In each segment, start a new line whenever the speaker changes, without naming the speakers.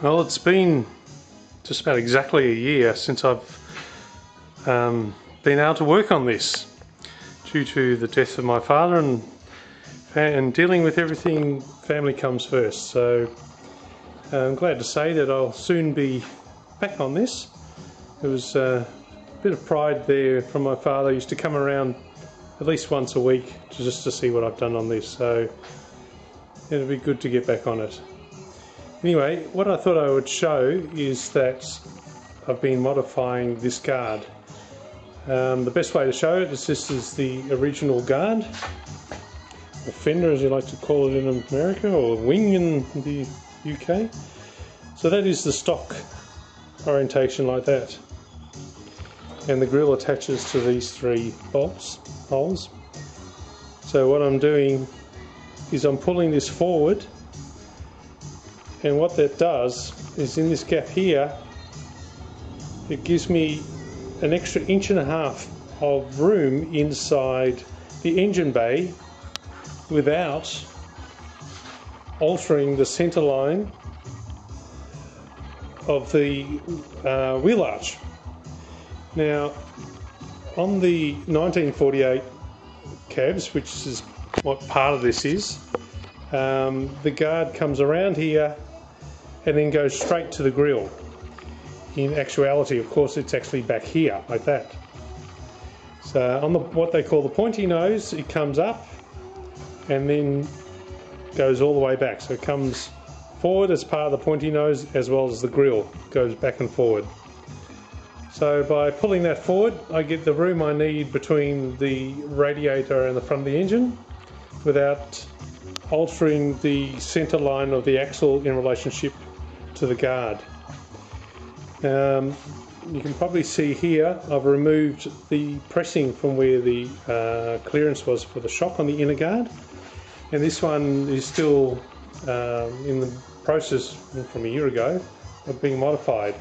Well, it's been just about exactly a year since I've um, been able to work on this due to the death of my father and, and dealing with everything family comes first. So I'm glad to say that I'll soon be back on this. It was uh, a bit of pride there from my father. He used to come around at least once a week just to see what I've done on this. So it'll be good to get back on it. Anyway, what I thought I would show is that I've been modifying this guard. Um, the best way to show it is this is the original guard, or fender as you like to call it in America, or wing in the UK. So that is the stock orientation like that. And the grill attaches to these three bolts, holes. So what I'm doing is I'm pulling this forward and what that does is in this gap here it gives me an extra inch and a half of room inside the engine bay without altering the center line of the uh, wheel arch. Now on the 1948 cabs, which is what part of this is, um, the guard comes around here and then goes straight to the grill. In actuality, of course, it's actually back here, like that. So on the what they call the pointy nose, it comes up and then goes all the way back. So it comes forward as part of the pointy nose as well as the grill goes back and forward. So by pulling that forward, I get the room I need between the radiator and the front of the engine without altering the center line of the axle in relationship to the guard. Um, you can probably see here I've removed the pressing from where the uh, clearance was for the shock on the inner guard and this one is still um, in the process from a year ago of being modified.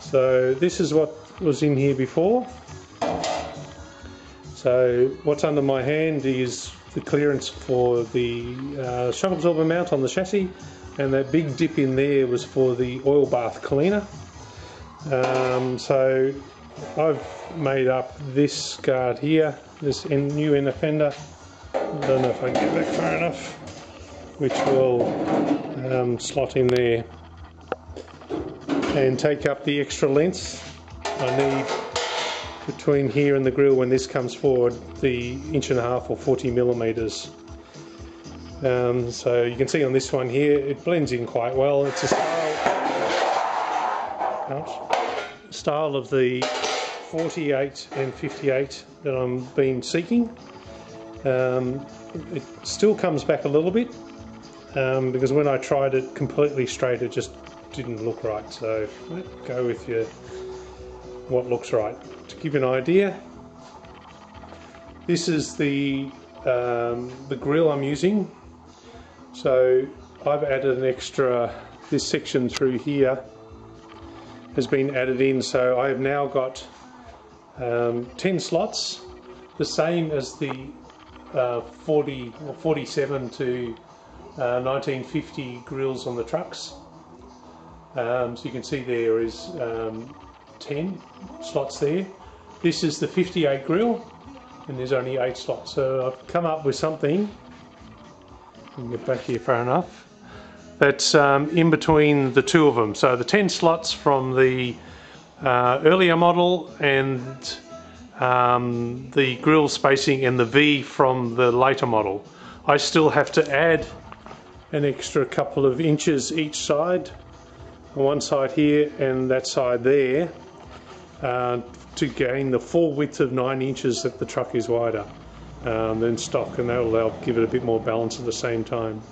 So this is what was in here before. So what's under my hand is the clearance for the uh, shock absorber mount on the chassis and that big dip in there was for the oil bath cleaner. Um, so I've made up this guard here, this new inner fender. I don't know if I can get back far enough, which will um, slot in there and take up the extra length I need between here and the grill when this comes forward, the inch and a half or 40 millimeters. Um, so you can see on this one here, it blends in quite well. It's a style, style of the 48 and 58 that I'm been seeking. Um, it still comes back a little bit um, because when I tried it completely straight, it just didn't look right. So go with your what looks right. To give you an idea, this is the um, the grill I'm using so I've added an extra, this section through here has been added in so I have now got um, 10 slots, the same as the uh, 40 or 47 to uh, 1950 grills on the trucks. Um, so you can see there is um, 10 slots there. This is the 58 grill and there's only 8 slots. So I've come up with something get back here far enough. That's um, in between the two of them. So the 10 slots from the uh, earlier model and um, the grill spacing and the V from the later model. I still have to add an extra couple of inches each side on one side here and that side there uh, to gain the full width of 9 inches that the truck is wider um, than stock and that will give it a bit more balance at the same time.